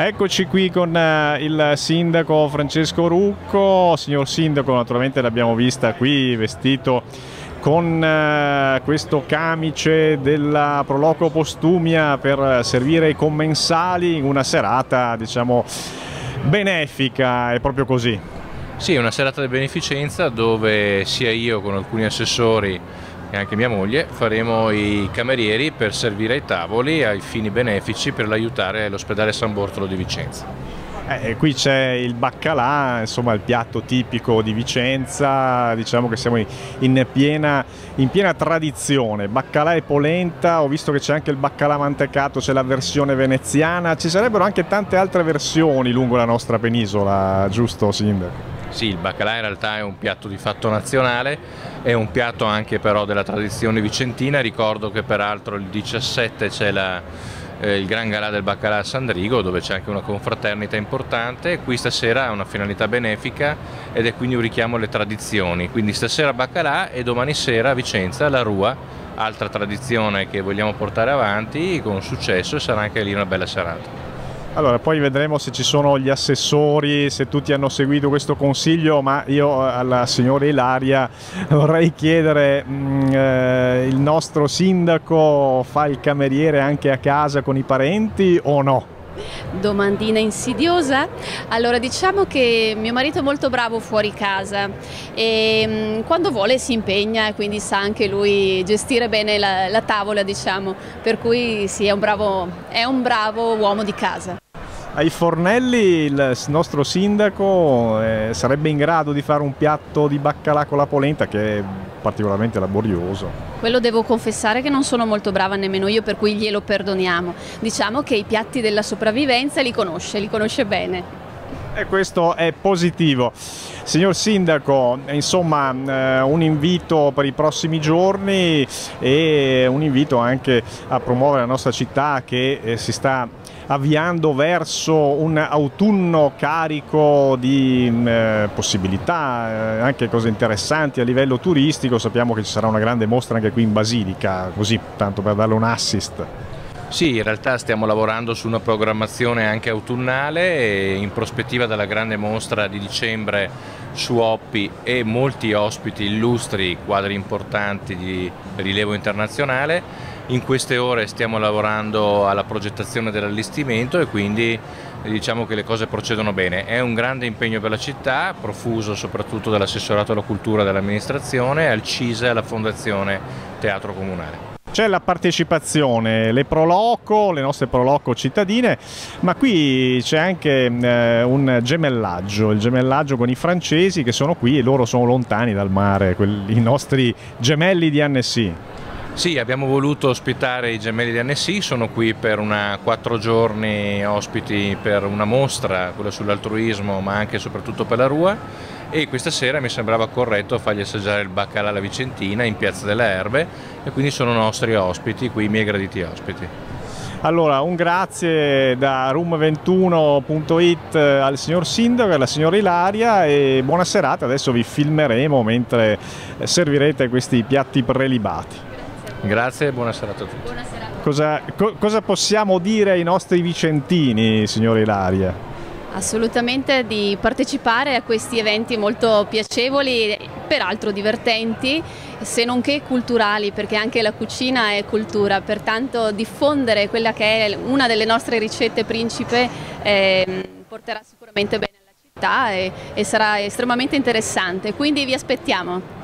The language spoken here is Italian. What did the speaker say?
Eccoci qui con uh, il sindaco Francesco Rucco, signor sindaco naturalmente l'abbiamo vista qui vestito con uh, questo camice della Proloco Postumia per servire i commensali in una serata diciamo benefica, è proprio così. Sì, una serata di beneficenza dove sia io con alcuni assessori e anche mia moglie faremo i camerieri per servire ai tavoli ai fini benefici per l'aiutare l'ospedale San Bortolo di Vicenza. Eh, qui c'è il baccalà, insomma il piatto tipico di Vicenza, diciamo che siamo in piena, in piena tradizione, baccalà e polenta, ho visto che c'è anche il baccalà mantecato, c'è la versione veneziana, ci sarebbero anche tante altre versioni lungo la nostra penisola, giusto Sindaco? Sì, il baccalà in realtà è un piatto di fatto nazionale, è un piatto anche però della tradizione vicentina, ricordo che peraltro il 17 c'è eh, il Gran Galà del Baccalà a Sandrigo dove c'è anche una confraternita importante, qui stasera ha una finalità benefica ed è quindi un richiamo alle tradizioni, quindi stasera Baccalà e domani sera a Vicenza la Rua, altra tradizione che vogliamo portare avanti con successo e sarà anche lì una bella serata. Allora, poi vedremo se ci sono gli assessori, se tutti hanno seguito questo consiglio, ma io alla signora Ilaria vorrei chiedere, mh, mm, eh, il nostro sindaco fa il cameriere anche a casa con i parenti o no? Domandina insidiosa? Allora diciamo che mio marito è molto bravo fuori casa e mm, quando vuole si impegna e quindi sa anche lui gestire bene la, la tavola diciamo, per cui sì è un bravo, è un bravo uomo di casa. Ai fornelli il nostro sindaco eh, sarebbe in grado di fare un piatto di baccalà con la polenta che particolarmente laborioso. Quello devo confessare che non sono molto brava nemmeno io, per cui glielo perdoniamo. Diciamo che i piatti della sopravvivenza li conosce, li conosce bene. E questo è positivo. Signor Sindaco, insomma eh, un invito per i prossimi giorni e un invito anche a promuovere la nostra città che eh, si sta avviando verso un autunno carico di mm, eh, possibilità, eh, anche cose interessanti a livello turistico. Sappiamo che ci sarà una grande mostra anche qui in Basilica, così tanto per darle un assist. Sì, in realtà stiamo lavorando su una programmazione anche autunnale e in prospettiva della grande mostra di dicembre su Oppi e molti ospiti illustri, quadri importanti di rilievo internazionale in queste ore stiamo lavorando alla progettazione dell'allestimento e quindi diciamo che le cose procedono bene. È un grande impegno per la città, profuso soprattutto dall'assessorato alla cultura dell'amministrazione, al CISE e alla Fondazione Teatro Comunale. C'è la partecipazione, le proloco, le nostre proloco cittadine, ma qui c'è anche eh, un gemellaggio, il gemellaggio con i francesi che sono qui e loro sono lontani dal mare, quelli, i nostri gemelli di Annecy. Sì, abbiamo voluto ospitare i gemelli di NSI, sono qui per una quattro giorni ospiti per una mostra, quella sull'altruismo, ma anche e soprattutto per la Rua e questa sera mi sembrava corretto fargli assaggiare il baccalà alla Vicentina in Piazza delle Erbe e quindi sono nostri ospiti, qui i miei graditi ospiti. Allora, un grazie da room21.it al signor Sindaco e alla signora Ilaria e buona serata, adesso vi filmeremo mentre servirete questi piatti prelibati. Grazie e buona serata a tutti. Cosa, co cosa possiamo dire ai nostri vicentini, signora Ilaria? Assolutamente di partecipare a questi eventi molto piacevoli, peraltro divertenti, se non che culturali, perché anche la cucina è cultura, pertanto diffondere quella che è una delle nostre ricette principe eh, porterà sicuramente bene alla città e, e sarà estremamente interessante, quindi vi aspettiamo.